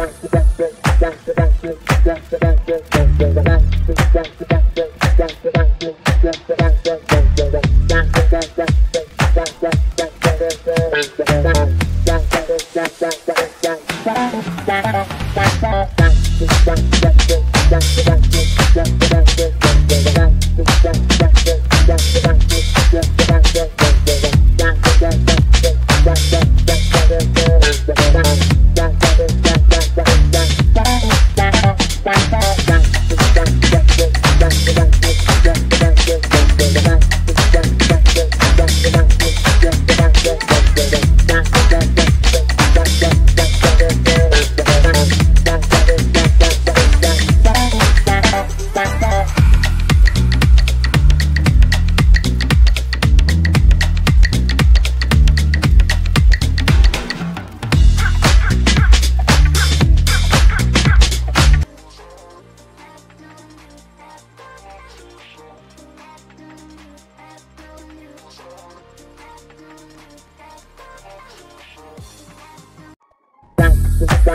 Thank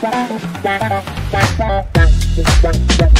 Thank you.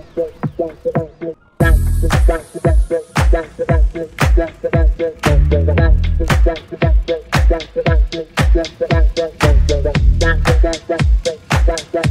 dun, dun.